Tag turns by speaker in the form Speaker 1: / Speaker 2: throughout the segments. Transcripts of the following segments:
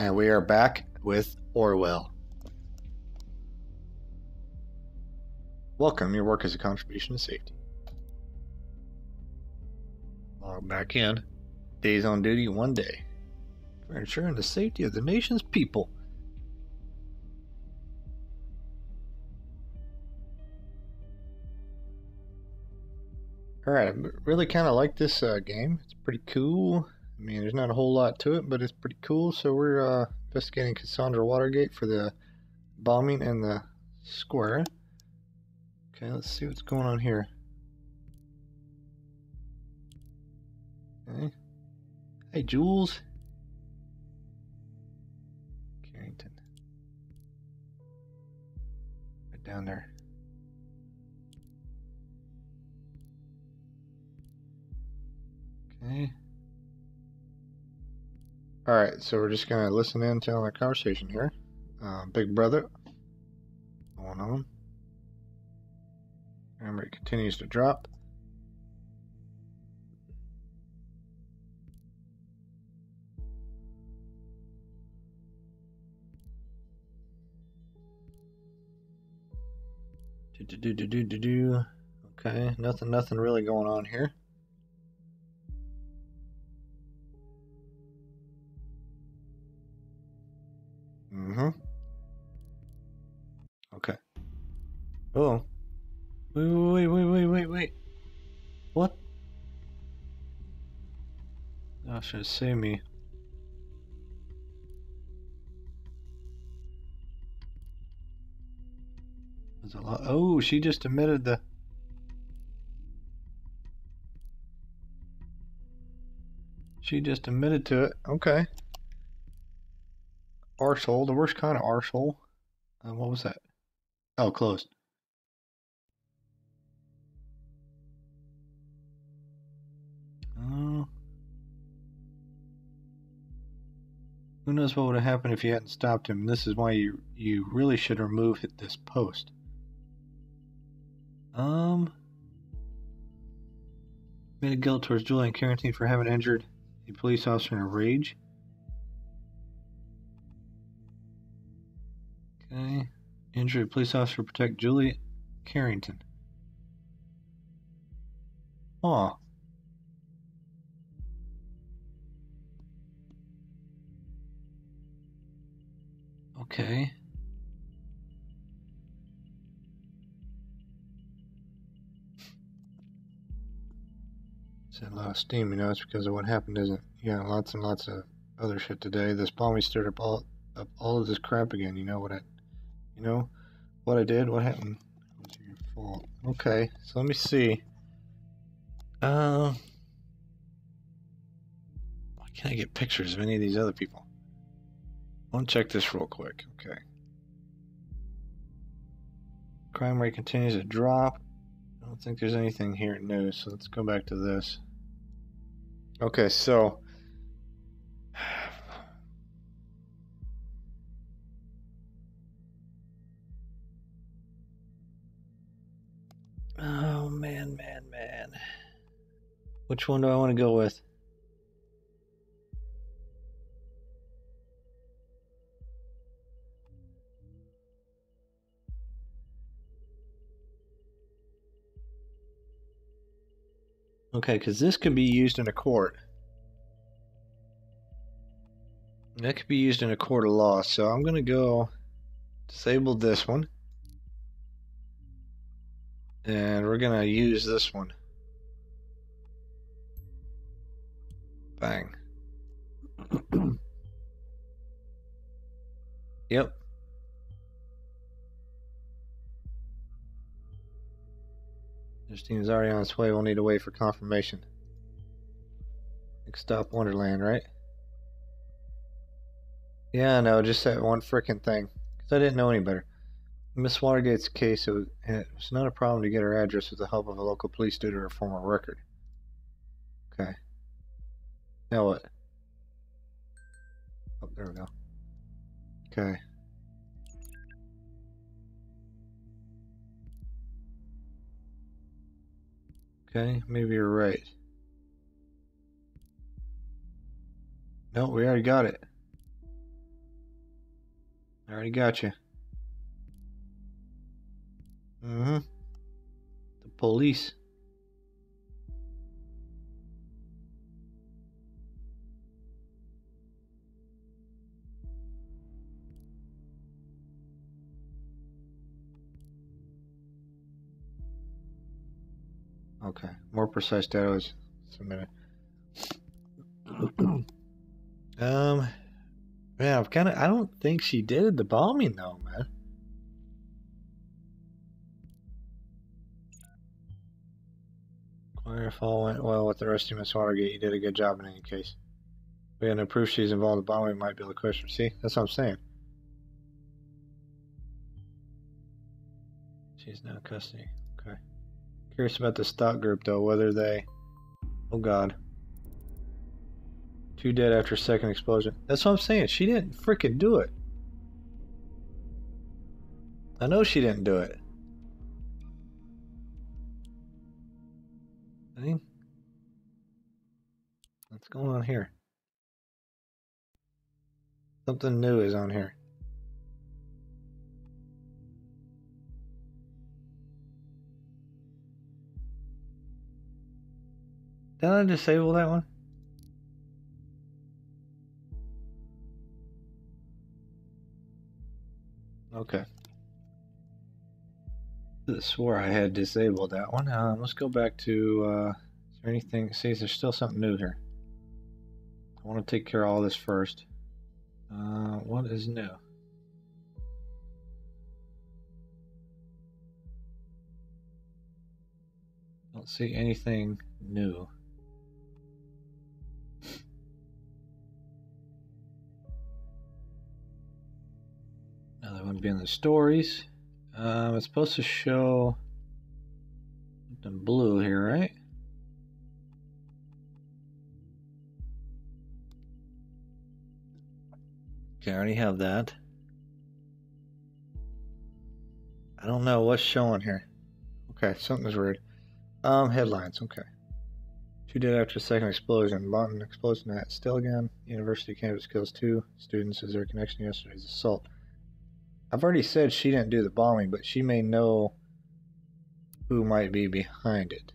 Speaker 1: And we are back with Orwell. Welcome, your work is a contribution to safety. Log back in. Days on duty, one day. For ensuring the safety of the nation's people. Alright, I really kind of like this uh, game. It's pretty cool. I mean, there's not a whole lot to it, but it's pretty cool. So we're uh, investigating Cassandra Watergate for the bombing in the square. Okay, let's see what's going on here. Okay. Hey, Jules. Carrington. Right down there. Okay. Alright, so we're just to listen in to our conversation here. Uh, Big Brother. Going on. It continues to drop. Do, do, do, do, do, do. Okay, nothing, nothing really going on here. Mm-hmm. Okay. Oh. Wait, wait, wait, wait, wait, wait. What? I should save me. There's a lot. Oh, she just admitted the. She just admitted to it. Okay. Arsehole, the worst kind of arsehole. Uh, what was that? Oh, closed. Who knows what would have happened if you hadn't stopped him? This is why you you really should remove this post. Um, admitted guilt towards Julian Carrington for having injured a police officer in a rage. Okay. Injured police officer protect Julie Carrington. Aw. Okay. It's a lot of steam, you know, it's because of what happened, isn't it? Yeah, lots and lots of other shit today. This bomb we stirred up all up all of this crap again, you know what I you know what I did? What happened? Okay, so let me see. Uh, why can't I get pictures of any of these other people? I want to check this real quick. Okay. Crime rate continues to drop. I don't think there's anything here new, so let's go back to this. Okay, so Which one do I want to go with? Okay, because this could be used in a court. That could be used in a court of law, so I'm going to go disable this one. And we're going to use this one. Bang. yep. Justine's already on its way. We'll need to wait for confirmation. Next stop, Wonderland, right? Yeah, no, just that one freaking thing. Because I didn't know any better. Miss Watergate's case, it was, it was not a problem to get her address with the help of a local police due to her former record. Okay. Now what? Oh, there we go. Okay. Okay, maybe you're right. No, we already got it. I already got you. Mm-hmm. The police. Okay, more precise data was submitted. um, man, I've kind of. I don't think she did the bombing though, man. Inquiry if all went well with the rest of Miss Watergate. You did a good job in any case. We had no proof she's involved in the bombing. Might be able to question. See, that's what I'm saying. She's now custody. Curious about the stock group though, whether they. Oh God. Two dead after second explosion. That's what I'm saying. She didn't freaking do it. I know she didn't do it. What's going on here? Something new is on here. Did I disable that one? Okay. I swore I had disabled that one. Um, let's go back to, uh, is there anything, see, there's still something new here. I want to take care of all this first. Uh, what is new? Don't see anything new. Another one being the stories. Um, it's supposed to show something blue here, right? Okay, I already have that. I don't know what's showing here. Okay, something's weird. Um, headlines, okay. Two dead after second explosion. Lawton explosion at Stilgan. University campus kills two students. as their connection yesterday's assault? I've already said she didn't do the bombing, but she may know who might be behind it.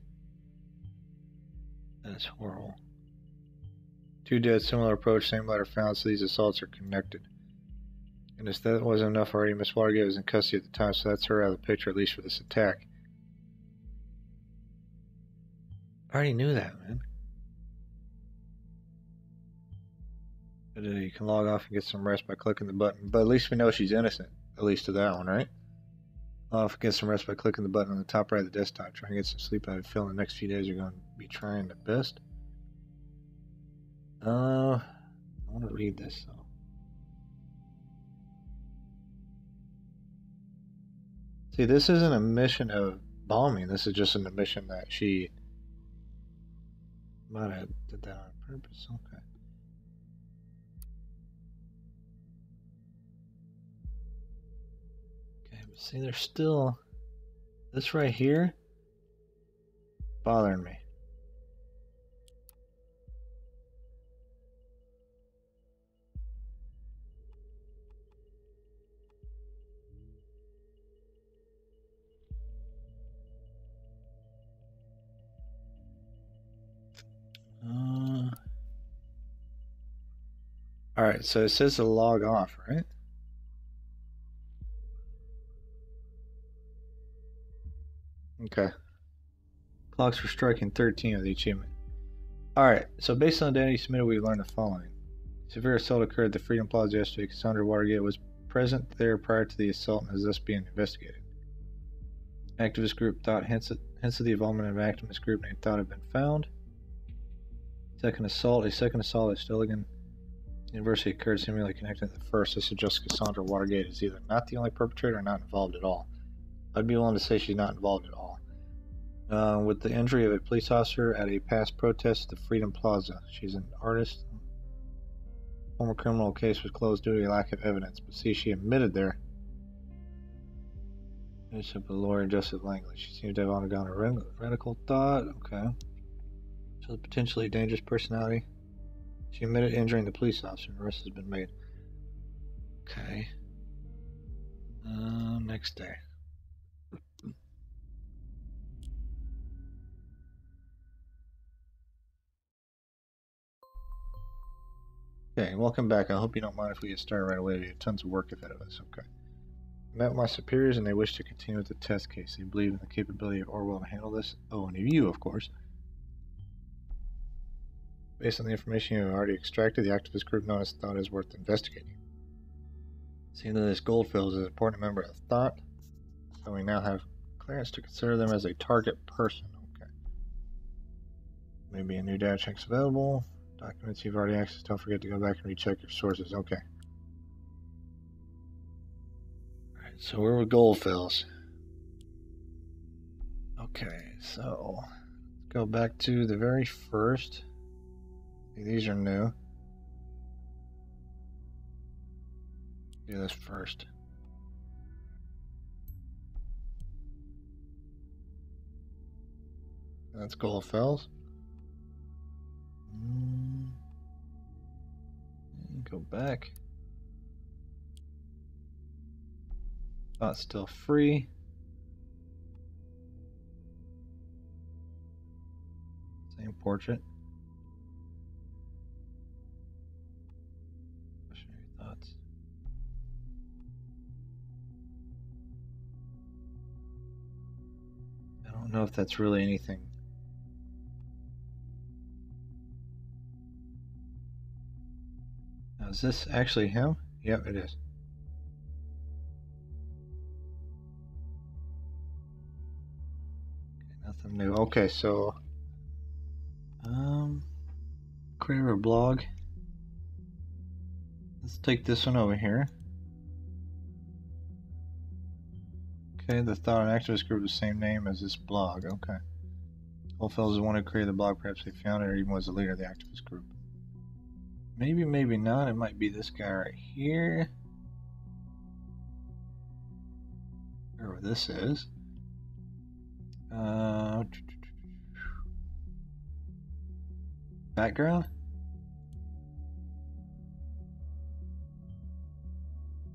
Speaker 1: That's horrible. Two dead, similar approach, same letter found, so these assaults are connected. And if that wasn't enough already, Miss Watergate was in custody at the time, so that's her out of the picture, at least for this attack. I already knew that, man. But uh, you can log off and get some rest by clicking the button. But at least we know she's innocent. At least to that one, right? Log off get some rest by clicking the button on the top right of the desktop. Try and get some sleep. I have a feeling the next few days are going to be trying the best. Uh, I want to read this though. See, this isn't a mission of bombing. This is just an admission that she might have did that on purpose. See, there's still this right here bothering me. Uh, all right, so it says to log off, right? Okay. Clocks for striking 13 of the achievement. Alright, so based on the data you submitted, we learned the following. Severe assault occurred at the Freedom Plaza yesterday. Cassandra Watergate was present there prior to the assault and is thus being investigated. Activist group thought hints, hints of the involvement of an activist group named Thought have been found. Second assault. A second assault at Stilligan University occurred seemingly connected to the first. This suggests Cassandra Watergate is either not the only perpetrator or not involved at all. I'd be willing to say she's not involved at all. Uh, with the injury of a police officer at a past protest at the Freedom Plaza. She's an artist. Former criminal case was closed due to a lack of evidence, but see, she admitted there. Up with lawyer Joseph Langley. She seems to have undergone a radical thought. Okay She's a potentially dangerous personality. She admitted injuring the police officer. Arrest has been made. Okay. Uh, next day. Okay, welcome back. I hope you don't mind if we get started right away. We have tons of work ahead of us. Okay. I met my superiors and they wish to continue with the test case. They believe in the capability of Orwell to handle this. Oh, and you, of course. Based on the information you have already extracted, the activist group known as Thought is worth investigating. Seeing that this Goldfels is an important member of Thought, so we now have clearance to consider them as a target person. Okay. Maybe a new data check's available. Documents you've already accessed, don't forget to go back and recheck your sources. Okay. Alright, so we're with Goldfels. Okay, so go back to the very first. These are new. Do this first. That's Goldfels. Go back. Not still free. Same portrait. I don't know if that's really anything is this actually him? Yep, it is. Okay, nothing new. Okay, so um create a blog. Let's take this one over here. Okay, the Thought and Activist Group the same name as this blog. Okay. Old fellows the one who created the blog, perhaps they founded or even was the leader of the activist group. Maybe, maybe not. It might be this guy right here. Where this is. Uh, background?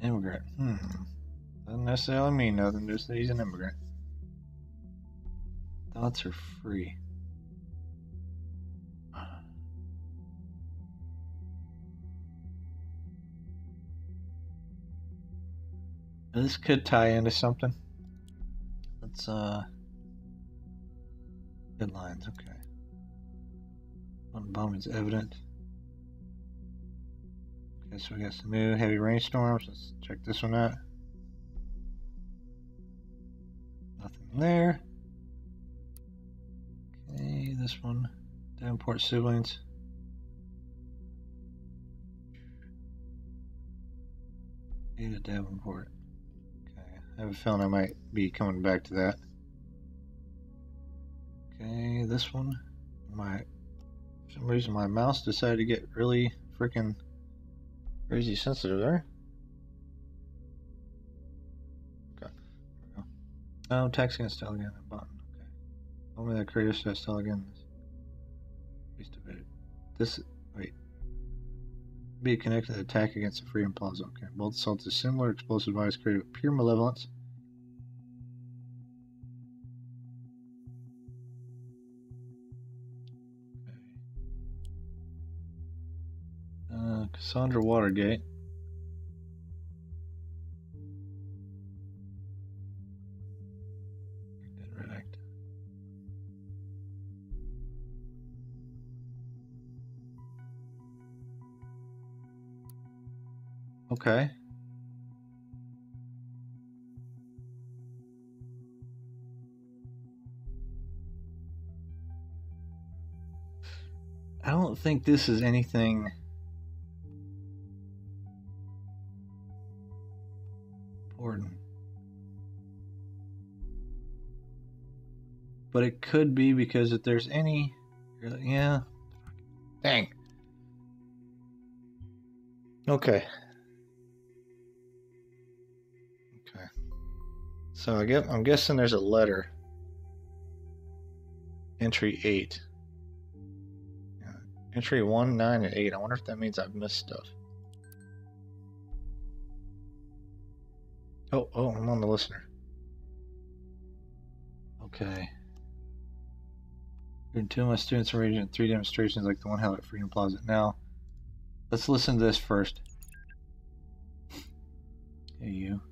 Speaker 1: Immigrant. Hmm. Doesn't necessarily mean nothing, just that he's an immigrant. Thoughts are free. This could tie into something. Let's, uh. Headlines, okay. One bomb is evident. Okay, so we got some new heavy rainstorms. Let's check this one out. Nothing there. Okay, this one. Davenport siblings. Ada Davenport. I have a feeling I might be coming back to that. Okay, this one. My for some reason my mouse decided to get really freaking crazy sensitive there. Okay. Oh, texting is still again a button. Okay. Only that creator says again. This be connected to attack against the Freedom Plaza. Okay, both assaults are similar. Explosive device created with pure malevolence. Uh, Cassandra Watergate. Okay. I don't think this is anything important. But it could be because if there's any, yeah. Dang. Okay. So I get, I'm guessing there's a letter. Entry 8. Entry 1, 9, and 8. I wonder if that means I've missed stuff. Oh, oh, I'm on the listener. Okay. Two of my students are arranging three demonstrations like the one held at Freedom Plaza. Now, let's listen to this first. Hey, you.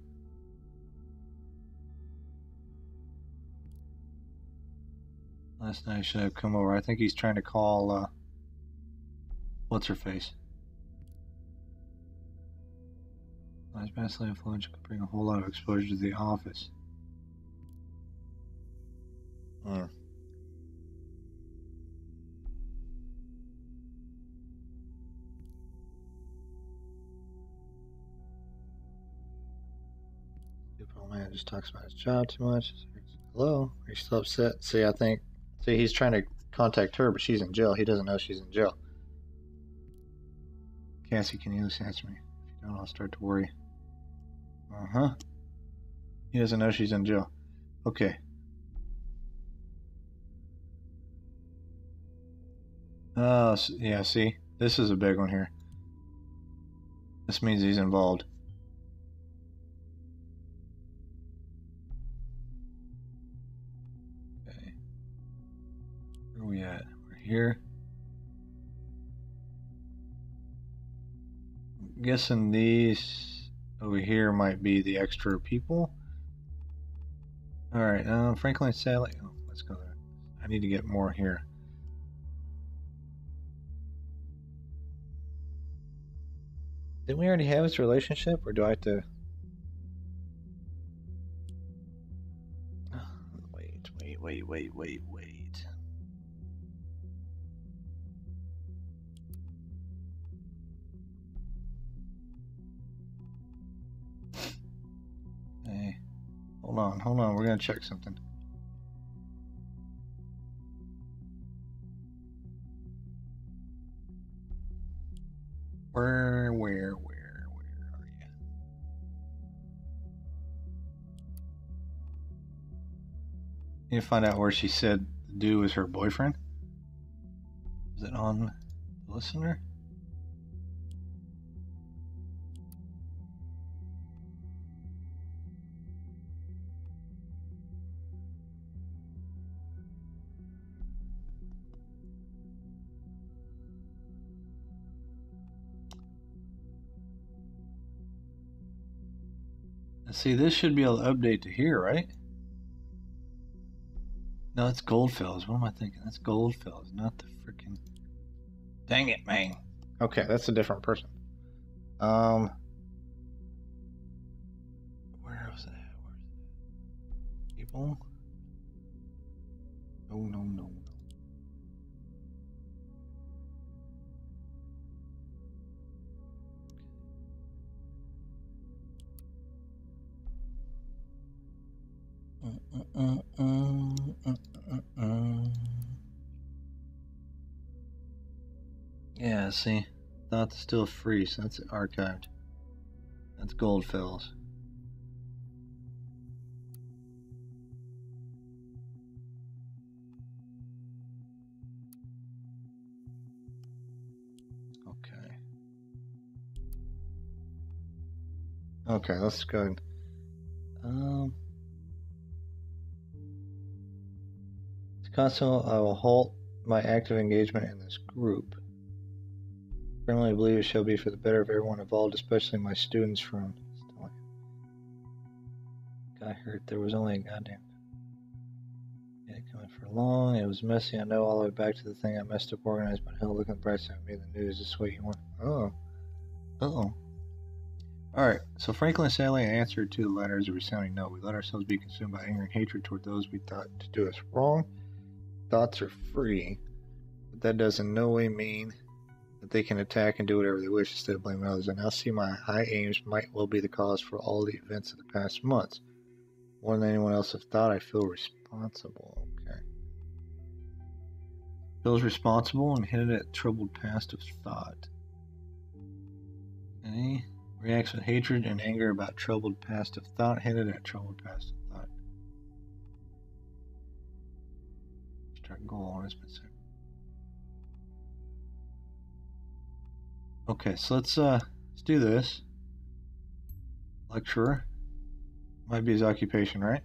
Speaker 1: Last night I should have come over. I think he's trying to call, uh, what's her face? Last vastly influential could bring a whole lot of exposure to the office. Hmm. man just talks about his job too much. Hello, are you still upset? See, I think, see, he's trying to contact her, but she's in jail. He doesn't know she's in jail. Cassie, can you listen to me? If you don't, I'll start to worry. Uh huh. He doesn't know she's in jail. Okay. Uh, yeah, see? This is a big one here. This means he's involved. Here. I'm guessing these over here might be the extra people. Alright, um, Franklin Sally. Oh, let's go there. I need to get more here. Didn't we already have this relationship, or do I have to... Wait, wait, wait, wait, Hold on, hold on. We're going to check something. Where, where, where, where are you? To find out where she said the dude was her boyfriend. Is it on the listener? See, this should be able to update to here, right? No, it's Goldfels. What am I thinking? That's Goldfels, not the freaking. Dang it, man. Okay, that's a different person. Um. Where was that? Where's that? People? No, no, no. Yeah, see, that's still free, so that's archived. That's Goldfels. Okay. Okay, let's go. Um. Constantly, I will halt my active engagement in this group. I firmly believe it shall be for the better of everyone involved, especially my students from. Got hurt. There was only a goddamn. Yeah, coming for long. It was messy. I know all the way back to the thing I messed up organized, but hell, look at the bright side. Made the news. This way you want. Oh. Oh. Alright, so Franklin and Sally answered to the letter as a resounding no. We let ourselves be consumed by anger and hatred toward those we thought to do us wrong thoughts are free, but that does in no way mean that they can attack and do whatever they wish instead of blaming others. I now see my high aims might well be the cause for all the events of the past months. More than anyone else have thought, I feel responsible. Okay. Feels responsible and hinted at troubled past of thought. Any reacts with hatred and anger about troubled past of thought, hinted at troubled past goal on Okay, so let's uh let's do this. Lecturer. Might be his occupation, right?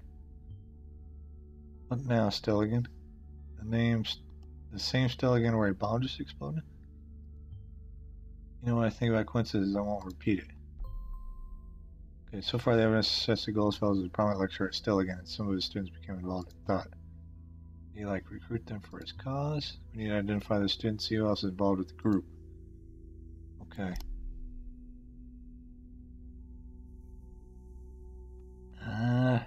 Speaker 1: What now, Stelligan? The name's the same Stelligan where a bomb just exploded? You know what I think about coincidences, I won't repeat it. Okay, so far the evidence suggests that Goldfels was a prominent lecturer at Stelligan, and some of his students became involved in thought. He like recruit them for his cause. We need to identify the students, see who else is involved with the group. Okay. Uh,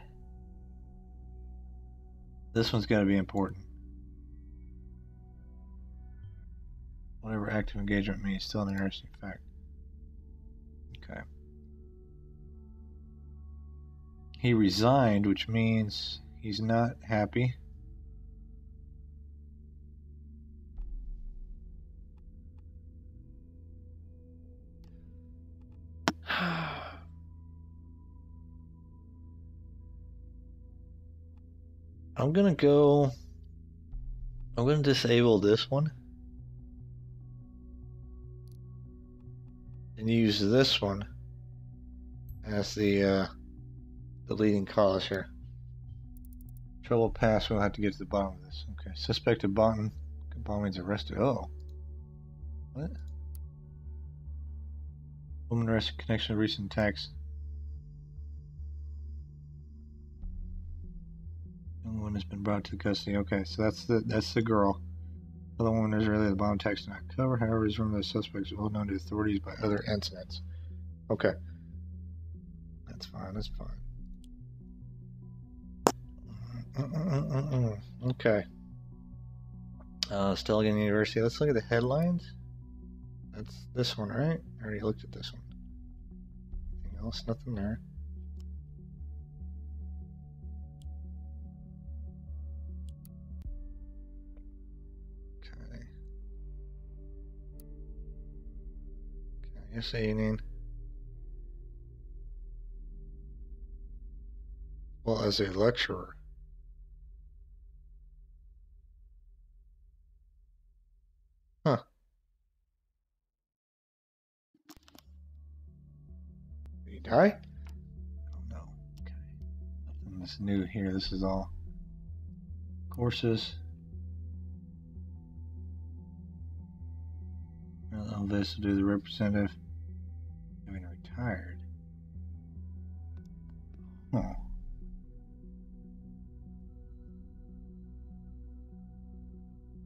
Speaker 1: this one's got to be important. Whatever active engagement means, still an interesting fact. Okay. He resigned, which means he's not happy. I'm gonna go. I'm gonna disable this one. And use this one as the uh, the leading cause here. Trouble pass, we'll have to get to the bottom of this. Okay, suspected bombing, bombing's arrested. Oh. What? Woman arrested connection with recent attacks. Woman has been brought to custody. Okay, so that's the that's the girl. Other woman is really the bomb attacks not covered. However, is one of the suspects well known to authorities by other incidents. Okay. That's fine, that's fine. Mm-mm-mm-mm. Okay. Uh, Stelligan University. Let's look at the headlines. That's this one, right? I already looked at this one. Anything else? Nothing there. Evening. Well, as a lecturer. Huh. Did he die? Oh, Don't know. Okay. Nothing that's new here. This is all courses. All this to do the representative retired. Huh.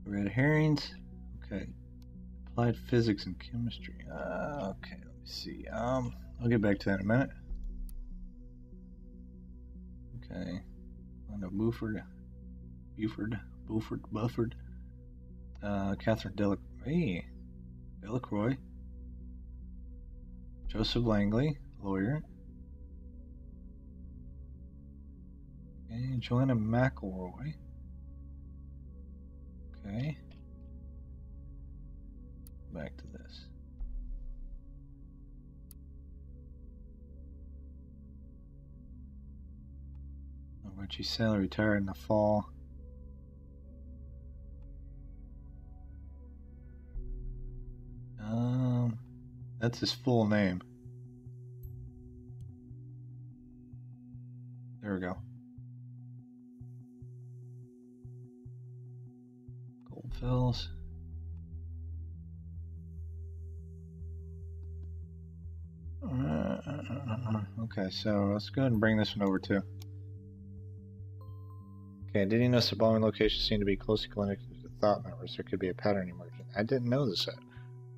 Speaker 1: Red herrings. Okay. Applied physics and chemistry. Uh, okay, let me see. Um, I'll get back to that in a minute. Okay. Know Buford, Buford, Buford, Bufford. Uh, Catherine Delacroix. Hey, Delacroix. Joseph Langley, lawyer. Okay, Joanna McElroy. Okay. Back to this. Richie Saylor retired in the fall. Um, that's his full name. There we go. Goldfels. Uh, okay, so let's go ahead and bring this one over too. Okay, did you notice the bombing locations seem to be closely connected to the thought members? There could be a pattern emerging. I didn't know this yet.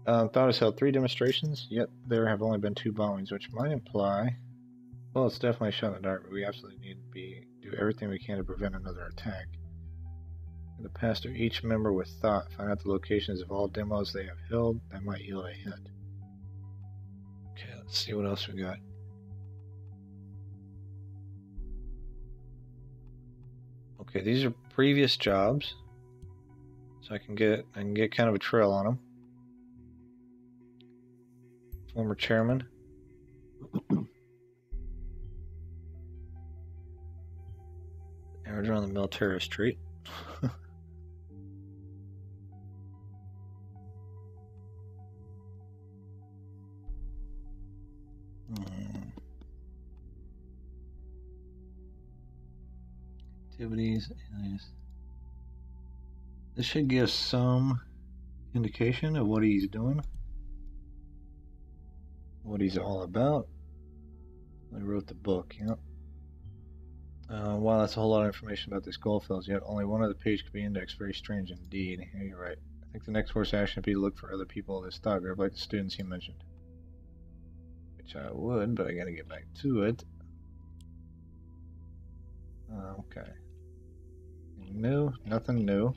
Speaker 1: Um, thought has held three demonstrations, yet there have only been two bombings, which might imply. Well, it's definitely shot in the dark, but we absolutely need to be do everything we can to prevent another attack. In the past, each member with thought find out the locations of all demos they have held. That might yield a hint. Okay, let's see what else we got. Okay, these are previous jobs. So I can get I can get kind of a trail on them. Former chairman. Average around the military street. Hmm. Activities. alias. This should give some indication of what he's doing, what he's all about. I wrote the book, yep. Uh, wow, that's a whole lot of information about this Goldfels, yet only one other page could be indexed. Very strange indeed. Yeah, you're right. I think the next course action would be to look for other people of this thought group, like the students you mentioned. Which I would, but I gotta get back to it. Uh, okay. New? Nothing new.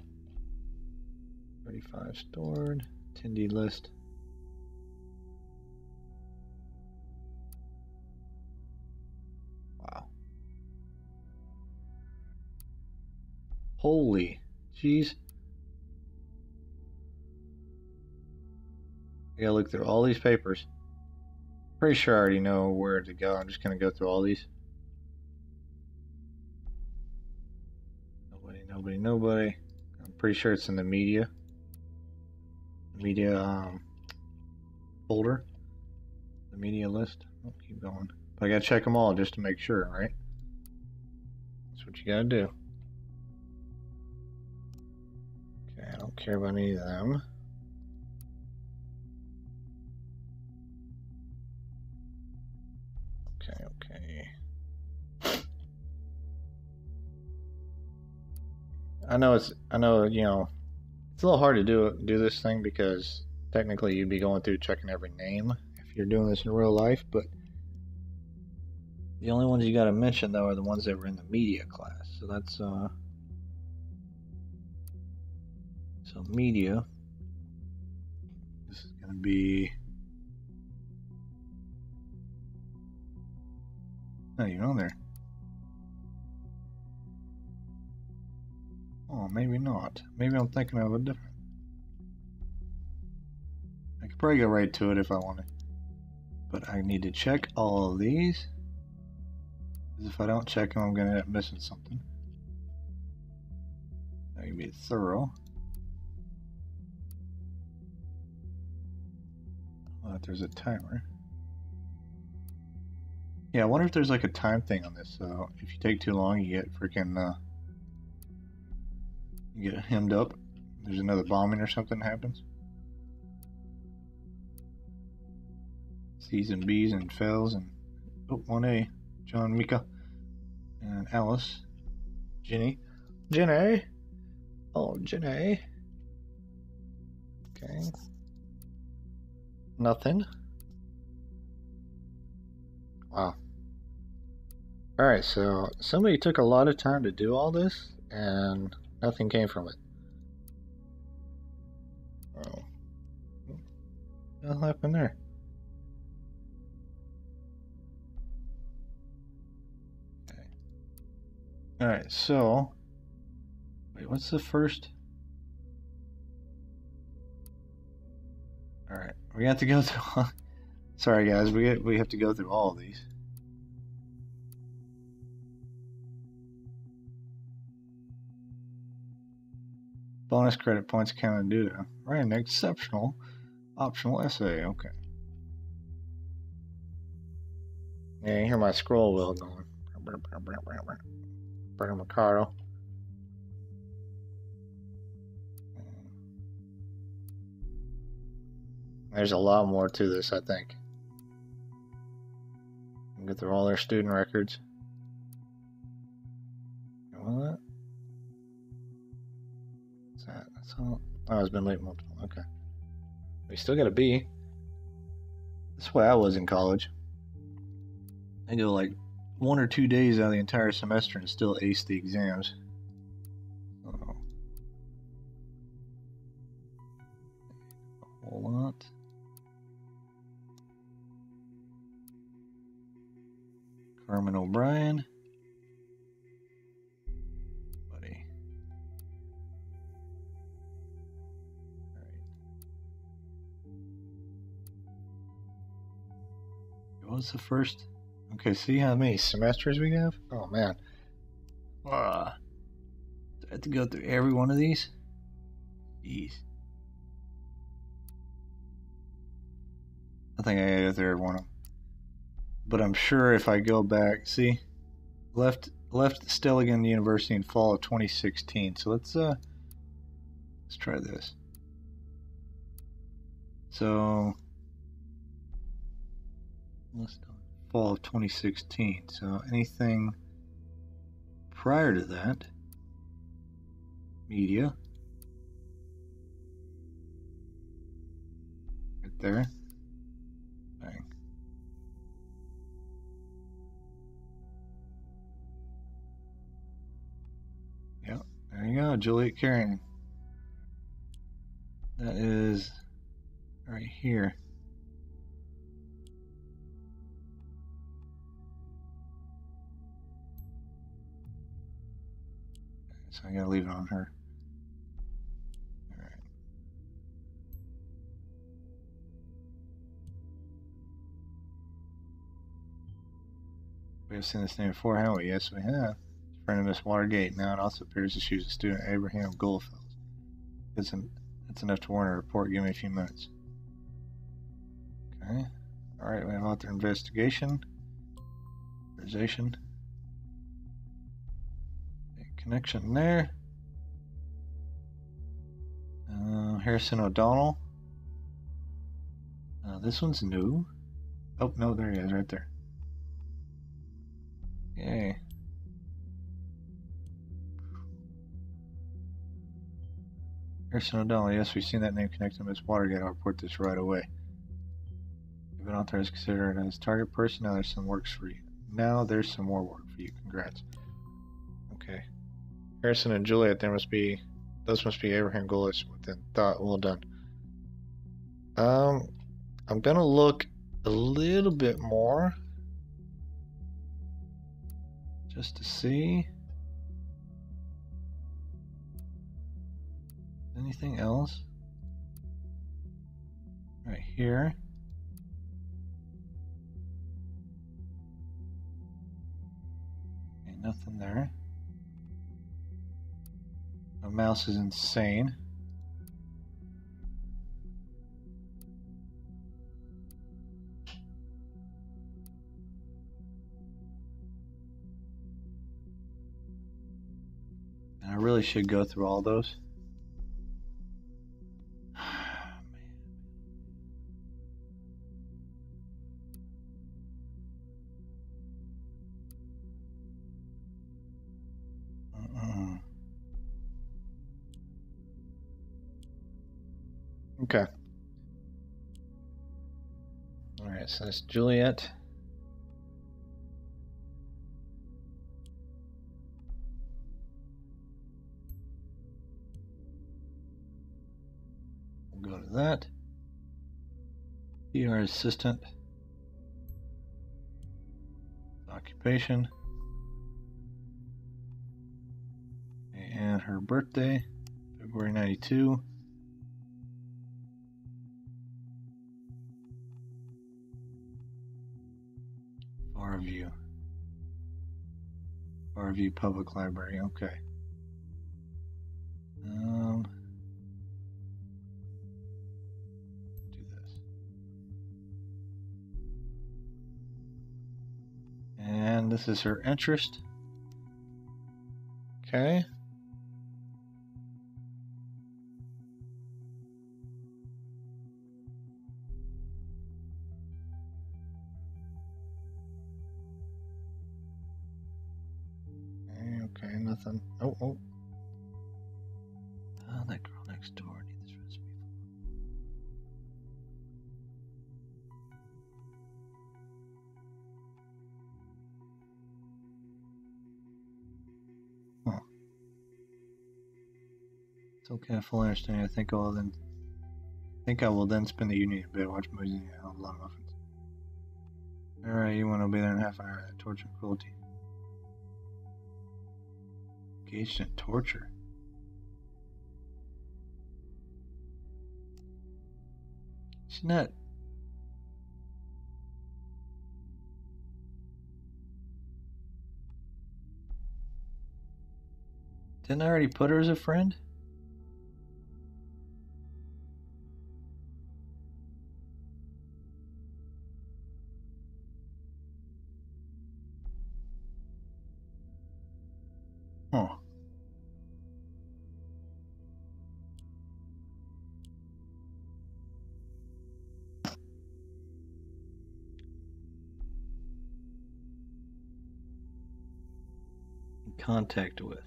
Speaker 1: 35 stored. Attendee list. Holy jeez. I gotta look through all these papers. Pretty sure I already know where to go. I'm just gonna go through all these. Nobody, nobody, nobody. I'm pretty sure it's in the media. Media um, folder. The media list. Oh, keep going. But I gotta check them all just to make sure, right? That's what you gotta do. Care about any of them. Okay, okay. I know it's I know, you know, it's a little hard to do do this thing because technically you'd be going through checking every name if you're doing this in real life, but the only ones you got to mention though are the ones that were in the media class. So that's uh so media this is going to be Oh, you're on there. Oh, maybe not. Maybe I'm thinking of a different. I could probably go right to it if I wanted. But I need to check all of these. Because if I don't check them, I'm going to end up missing something. I can be thorough. Oh, there's a timer. Yeah, I wonder if there's like a time thing on this. So if you take too long, you get freaking uh, you get hemmed up. There's another bombing or something happens. C's and B's and Fells and oh, 1A, John Mika and Alice, Jenny, Jenny, oh Jenny. Okay. Nothing. Wow. Alright, so somebody took a lot of time to do all this, and nothing came from it. Oh. What happened there? Okay. Alright, so... Wait, what's the first... Alright, we have to go through... Sorry guys, we, we have to go through all of these. Bonus credit points counted due to write an exceptional optional essay. Okay. Yeah, you hear my scroll wheel going. Bring Mercado. There's a lot more to this, I think. Get through all their student records. All that. So, oh, it's been late multiple. Okay. We still got a B. That's why I was in college. I go like one or two days out of the entire semester and still ace the exams. Carmen O'Brien. Buddy. All right. What was the first? Okay, see how many semesters we have? Oh man. Uh, I have to go through every one of these? Jeez. I think I gotta go through every one of them. But I'm sure if I go back, see, left left Stelligan University in fall of 2016. So let's uh let's try this. So fall of 2016. So anything prior to that, media, right there. There you go, Juliet Kerrington. That is right here. So I gotta leave it on her. We have seen this name before, haven't we? Yes, we have. Friend of Miss Watergate. Now it also appears that she was a student Abraham Goldfeld. That's, an, that's enough to warrant a report. Give me a few minutes. Okay. Alright, we have author investigation. Authorization connection there. Uh, Harrison O'Donnell. Uh, this one's new. Oh, no, there he is, right there. Yay. Harrison O'Donnell, yes, we've seen that name connected to Miss Watergate. I'll report this right away. You've been authorized to consider it as target person. Now there's some works for you. Now there's some more work for you. Congrats. Okay. Harrison and Juliet, there must be those must be Abraham Gullis within thought. Well done. Um, I'm gonna look a little bit more just to see anything else right here. Okay, nothing there. The mouse is insane. And I really should go through all those. That's Juliet. We'll go to that. PR assistant. Occupation. And her birthday, February 92. Farview Public Library, okay. Um, do this. And this is her interest. Okay. Nothing. Oh, oh. Oh, that girl next door. I need this recipe. Huh. It's okay, I fully understand. I think I will then. I think I will then spend the evening in bed, watch movies, and have a lot of muffins. Alright, you want to be there in half an hour. Torture and cruelty engaged in torture. She's not. Didn't I already put her as a friend? Contact with.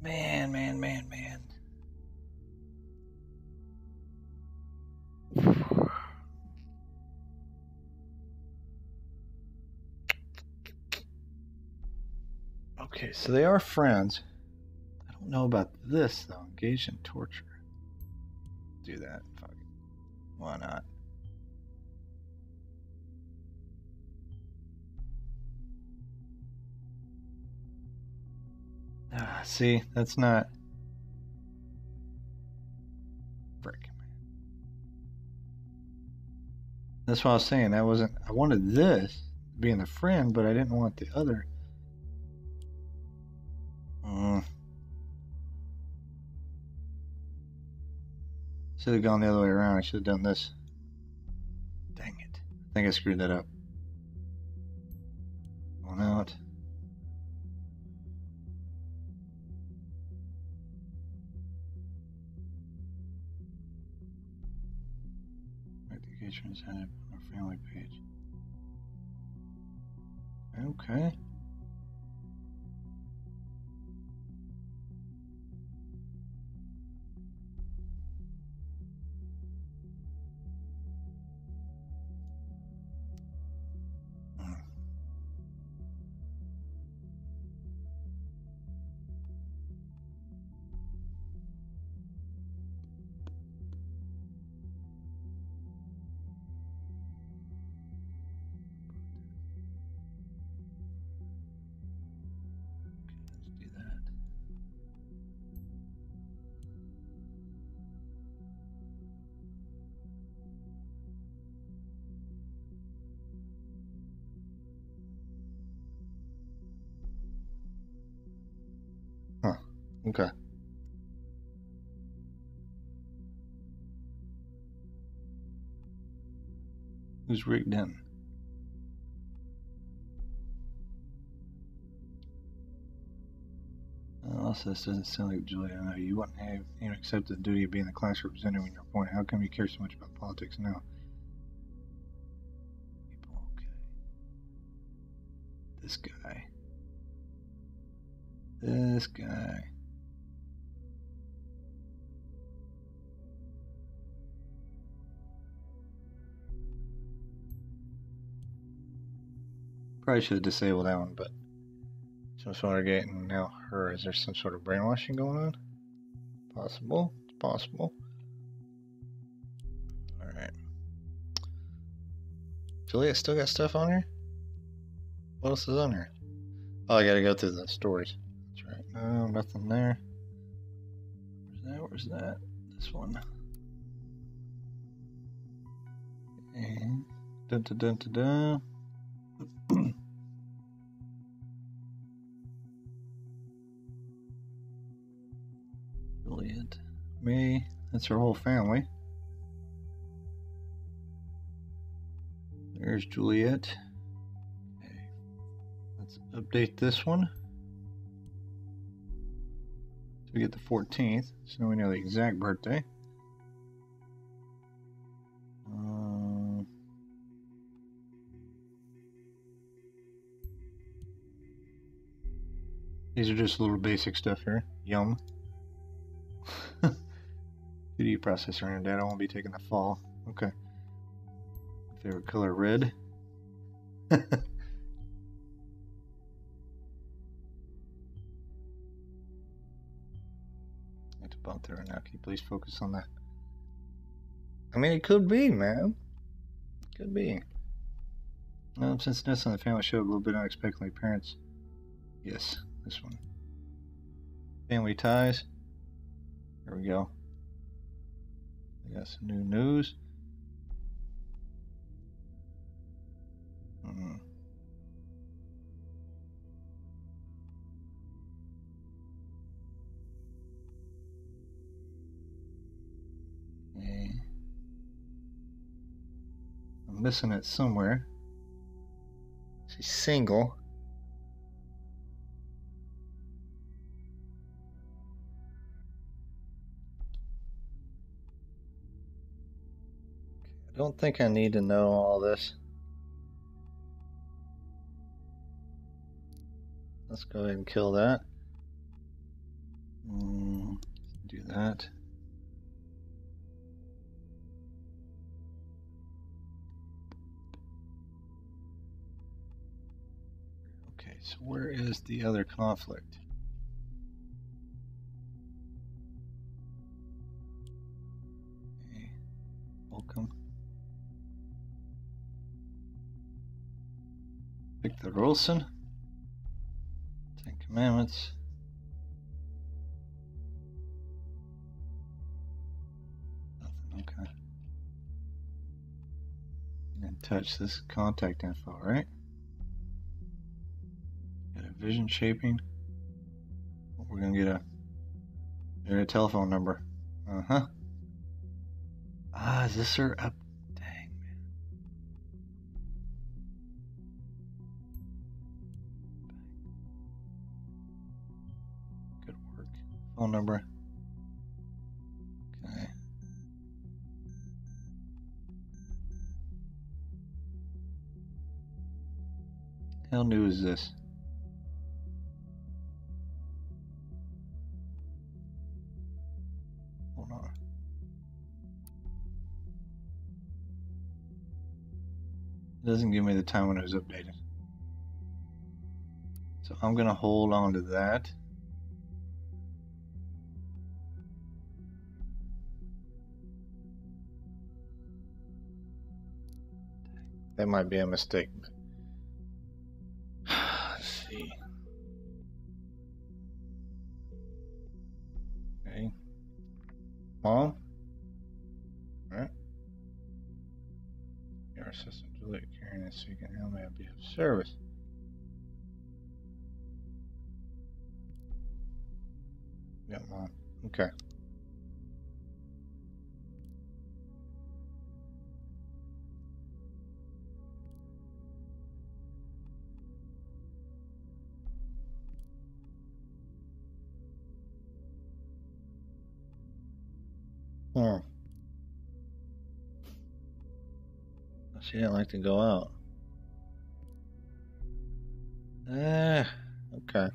Speaker 1: Man, man, man, man. Okay, so they are friends. I don't know about this though. Engaged in torture. Do that. Why not? Ah, see, that's not. Frick. That's what I was saying. That wasn't. I wanted this being a friend, but I didn't want the other. Should have gone the other way around. I should have done this. Dang it. I think I screwed that up. Going out. Education headed on our family page. Okay. Who's rigged in. Also, this doesn't sound like Julia. No, you wouldn't have even accepted the duty of being the class representative when you're appointed. How come you care so much about politics now? Okay. This guy. This guy. Probably should have disabled that one, but some sort of getting now her. Is there some sort of brainwashing going on? Possible. It's possible. Alright. Juliet still got stuff on her? What else is on her? Oh, I gotta go through the stories. That's right. No, nothing there. Where's that? Where's that? This one. And dun dun dun dun dun. Me, that's her whole family. There's Juliet. Okay. Let's update this one. So we get the 14th, so now we know the exact birthday. Um, these are just little basic stuff here. Yum. 2D processor and data won't be taking the fall. Okay. Favorite color red. I have to bump through now. Can you please focus on that? I mean, it could be, man. Could be. Since deaths on the family show a little bit unexpectedly, parents. Yes, this one. Family ties. There we go. Got some new news. Mm. Okay. missing it somewhere. She's single. I don't think I need to know all this. Let's go ahead and kill that. Mm, do that. Okay, so where is the other conflict? Victor Rolson. Ten Commandments. Nothing, okay. And touch this contact info, right? Get a vision shaping. We're gonna get a get a telephone number. Uh huh. Ah, is this her up? Phone number. Okay. How new is this? Hold on. It doesn't give me the time when it was updated. So I'm gonna hold on to that. That might be a mistake. Let's see. Okay. Mom? Alright. Your assistant Juliet carrying this so you can help me be of service. Yeah, mom. Okay. Hmm. She didn't like to go out. Eh, okay.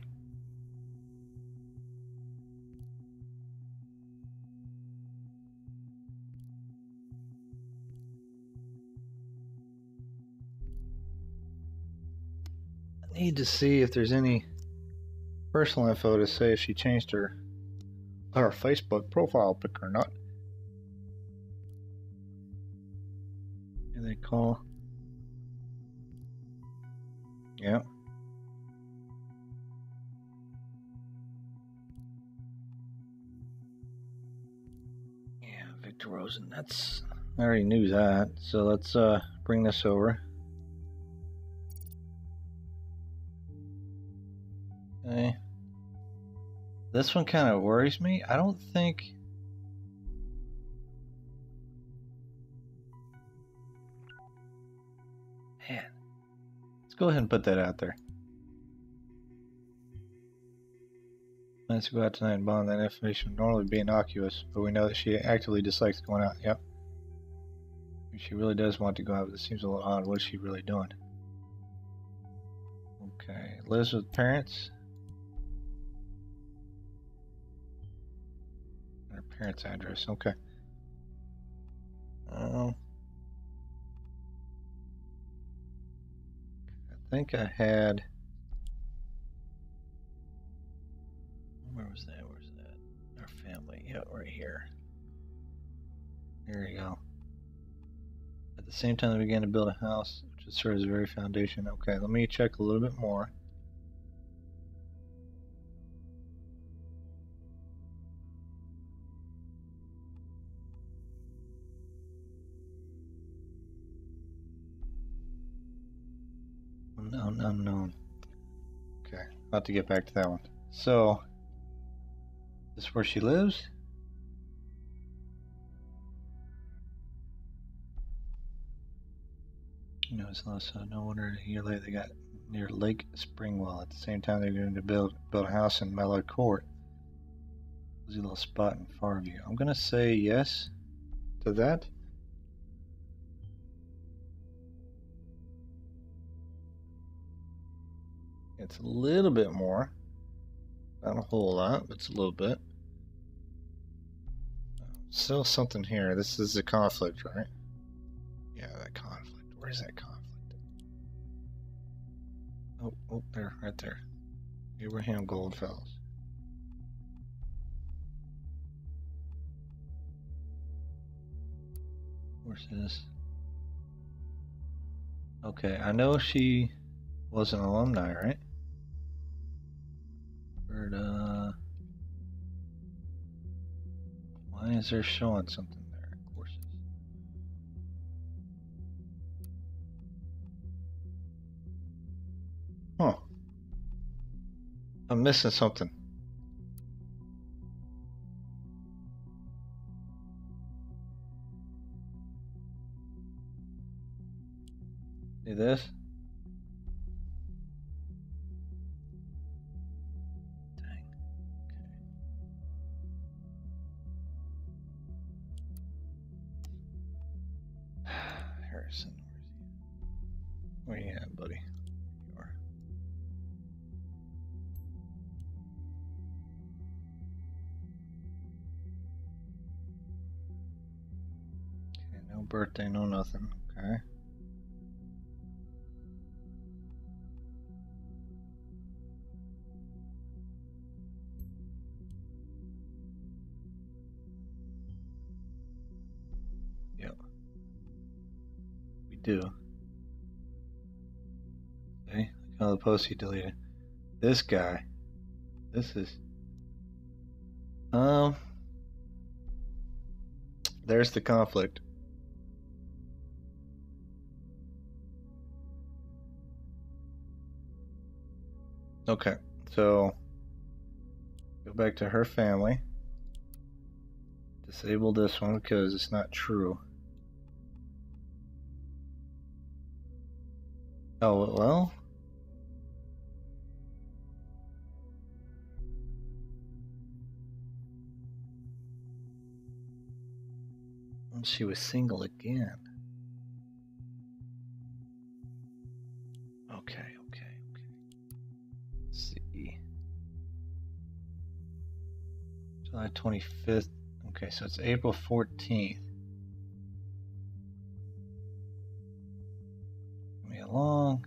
Speaker 1: I need to see if there's any personal info to say if she changed her her Facebook profile pic or not. Call? Yeah. Yeah, Victor Rosen. That's I already knew that. So let's uh bring this over. Okay. This one kind of worries me. I don't think go ahead and put that out there. To go out tonight and bond that information would normally be innocuous, but we know that she actively dislikes going out. Yep. If she really does want to go out, but it seems a little odd. What is she really doing? Okay. Lives with parents. Her parents' address. Okay. Um. I think I had. Where was that? Where's that? Our family. Yeah, right here. There you go. At the same time, they began to build a house, which would serve as the very foundation. Okay, let me check a little bit more. Unknown, unknown. Okay, about to get back to that one. So, this is where she lives? You know, it's so no wonder a year later they got near Lake Springwell. At the same time, they're going to build build a house in Mellow Court. There's a little spot in Farview. I'm going to say yes to that. It's a little bit more. Not a whole lot, but it's a little bit. Still something here. This is a conflict, right? Yeah, that conflict. Where's that conflict? Oh, oh, there, right there. Abraham. Where's this? Okay, I know she was an alumni, right? Uh... Why is there showing something there? Courses. Huh. I'm missing something. The post he deleted. This guy. This is. Um. There's the conflict. Okay, so go back to her family. Disable this one because it's not true. Oh, well. She was single again. Okay, okay, okay. Let's see. July 25th. Okay, so it's April 14th. Me along.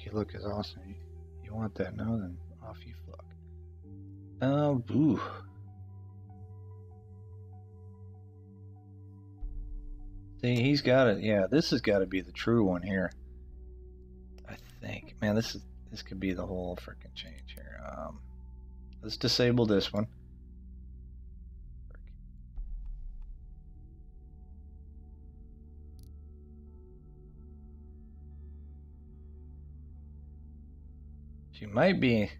Speaker 1: Make you look as awesome. You, you want that now? Then off you fuck. Oh, boo. See, he's got it. Yeah, this has got to be the true one here. I think. Man, this is this could be the whole freaking change here. Um, let's disable this one. She might be.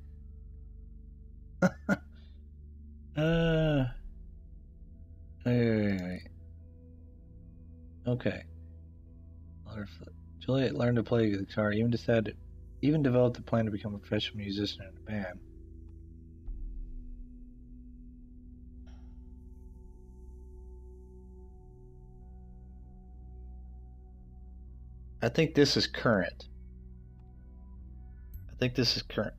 Speaker 1: uh. Wait, wait, wait. Okay. Juliet learned to play the guitar, even decided, even developed a plan to become a professional musician in a band. I think this is current think this is current.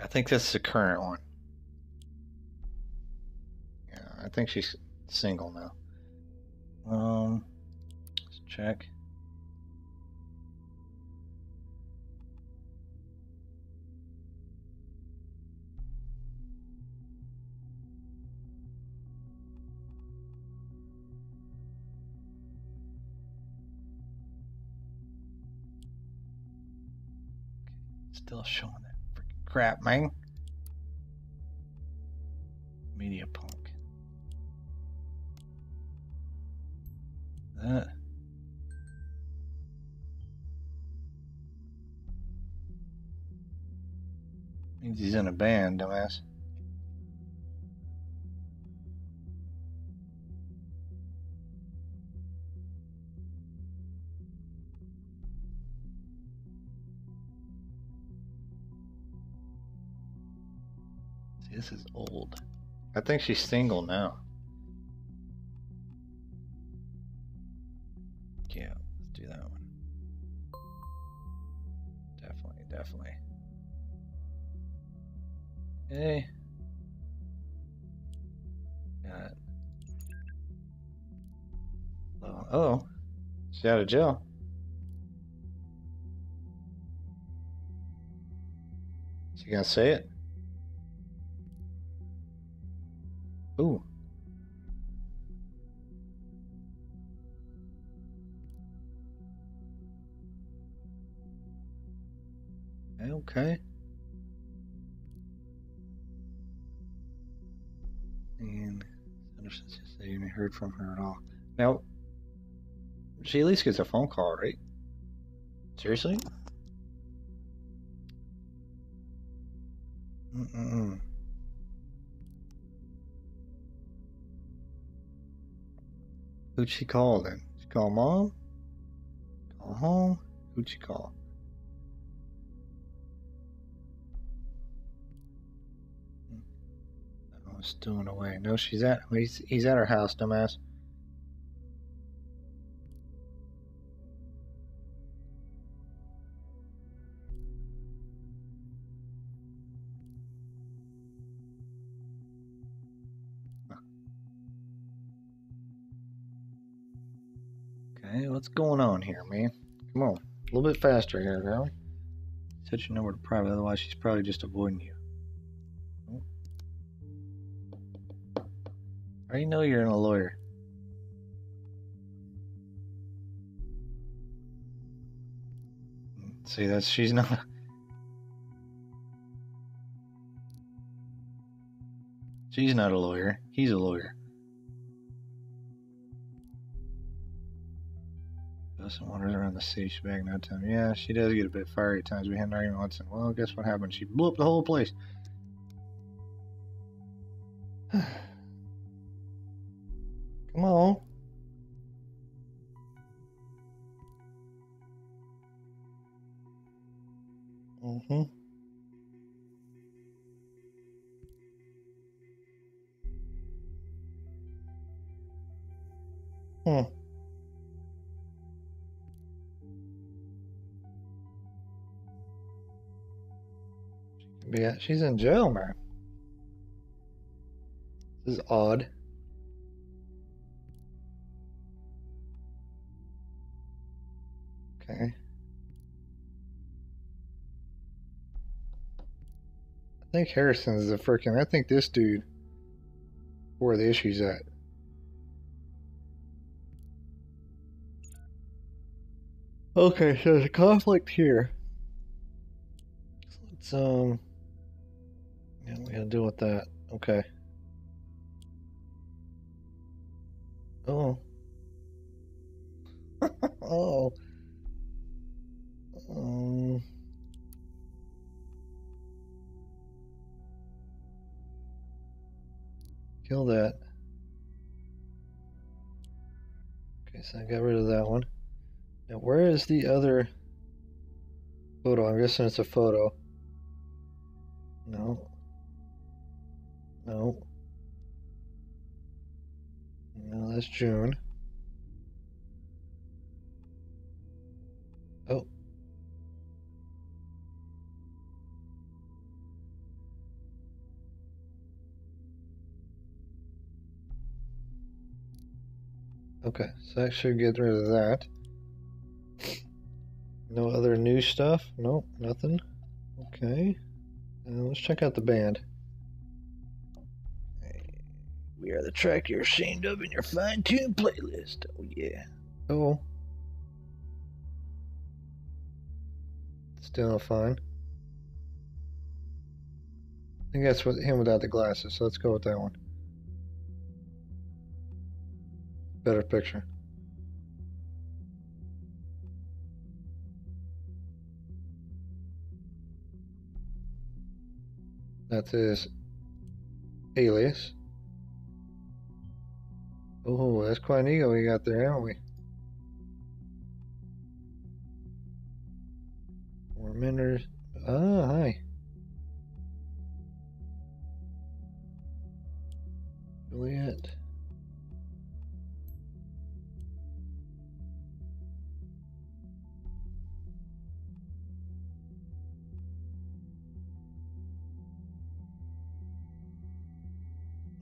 Speaker 1: I think this is the current one. Yeah, I think she's single now. Um, let's check. Still showing that freaking crap, man. Media punk. That. Means he's in a band, dumbass. This is old. I think she's single now. Yeah, let's do that one. Definitely, definitely. Okay. Got. Oh, oh, she's out of jail. She gonna say it? Ooh. Okay. And Anderson says they haven't heard from her at all. Now, she at least gets a phone call, right? Seriously? Mm-mm. Who'd she call then? She call mom? Call home? Who'd she call? Hmm. Oh, stowing away. No, she's at he's he's at her house, dumbass. What's going on here, man? Come on, a little bit faster here, girl. Set your number to private, otherwise she's probably just avoiding you. I already know you're in a lawyer. See, that's she's not. She's not a lawyer. He's a lawyer. Dustin wanders around the city. Back no time. Yeah, she does get a bit fiery at times. We had an argument once, and well, guess what happened? She blew up the whole place. Come on. Mm-hmm. Hmm. Yeah, she's in jail, man. This is odd. Okay. I think Harrison's the freaking. I think this dude. Where the issue's at. Okay, so there's a conflict here. Let's um. Yeah, we gotta deal with that. Okay. Oh. oh. Um. Kill that. Okay, so I got rid of that one. Now, where is the other photo? I'm guessing it's a photo. No. No. No, that's June. Oh. Okay, so that should get rid of that. No other new stuff? Nope, nothing. Okay. Uh, let's check out the band. We are the track you're ashamed of in your fine-tuned playlist. Oh yeah. Oh. Still fine. I that's with him without the glasses, so let's go with that one. Better picture. That's his alias. Oh, that's quite an ego we got there, haven't we? Four minutes. Ah, hi. Juliet.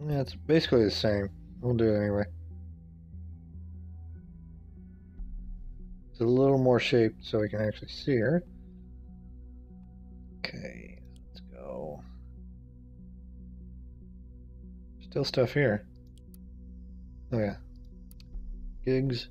Speaker 1: Yeah, it's basically the same. We'll do it anyway. A little more shaped so we can actually see her. Okay, let's go. Still stuff here. Oh yeah. Gigs.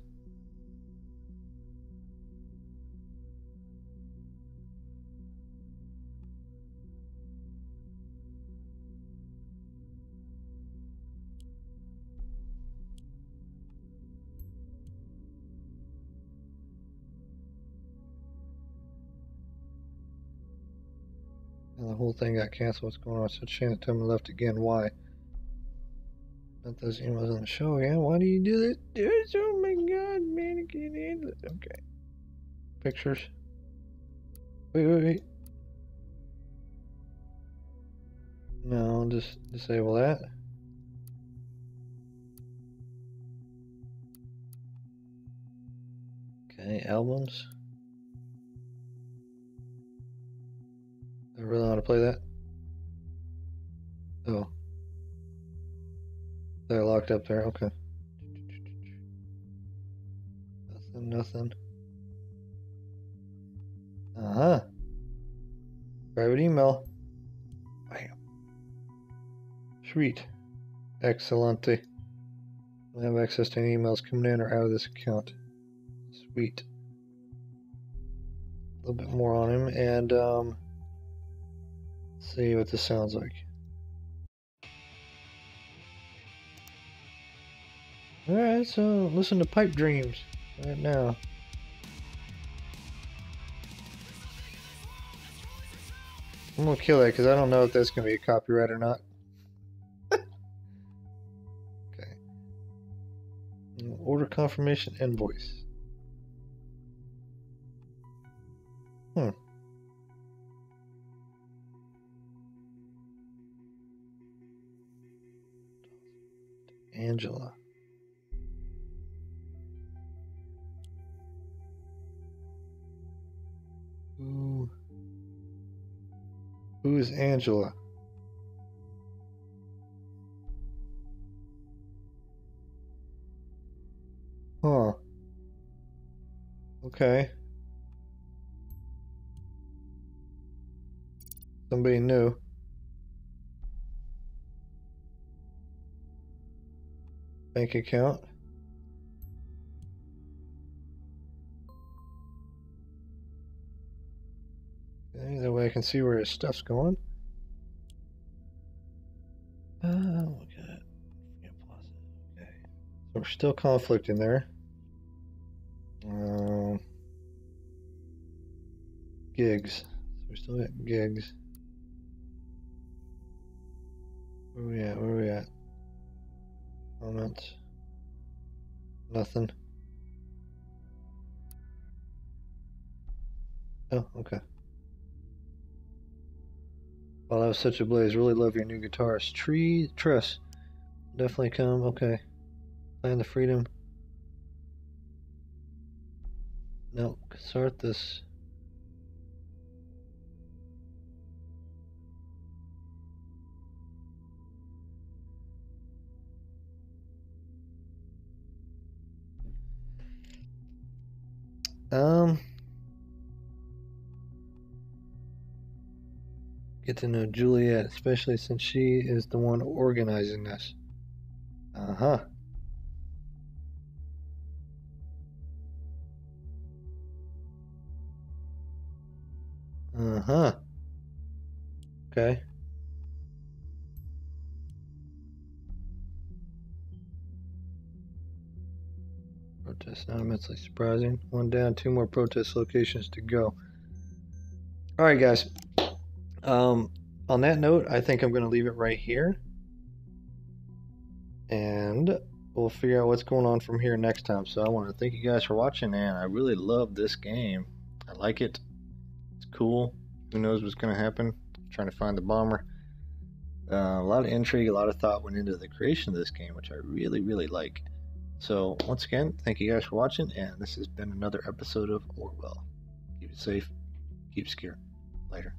Speaker 1: The whole thing got canceled. What's going on? So Shannon me left again. Why? Got those emails on the show again. Why do you do this? This? Oh my god, man. Okay. Pictures. Wait, wait, wait. No, just disable that. Okay, albums. I really want to play that. Oh. They're locked up there, okay. Nothing, nothing. Uh-huh. Private email. Bam. Sweet. Excellente. I have access to any emails coming in or out of this account. Sweet. A little bit more on him, and um, see what this sounds like. Alright, so listen to Pipe Dreams right now. I'm gonna kill that because I don't know if that's gonna be a copyright or not. okay. Order confirmation invoice. Angela. Who? Who is Angela? Huh. Okay. Somebody new. Bank account. Okay, that way I can see where his stuff's going. Oh, look at that. Okay. So we're still conflicting there. Um, gigs. So we still got gigs. Where we at? Where we at? Comments. Nothing. Oh, okay. Well, that was such a blaze. Really love your new guitarist. Tree Truss. Definitely come. Okay. Plan the freedom. No, start this. Um, get to know Juliet, especially since she is the one organizing this. Uh huh. Uh huh. Okay. Protest not immensely surprising. One down, two more protest locations to go. All right, guys. Um, on that note, I think I'm going to leave it right here. And we'll figure out what's going on from here next time. So I want to thank you guys for watching, and I really love this game. I like it. It's cool. Who knows what's going to happen? trying to find the bomber. Uh, a lot of intrigue, a lot of thought went into the creation of this game, which I really, really like. So, once again, thank you guys for watching, and this has been another episode of Orwell. Keep it safe, keep it secure. Later.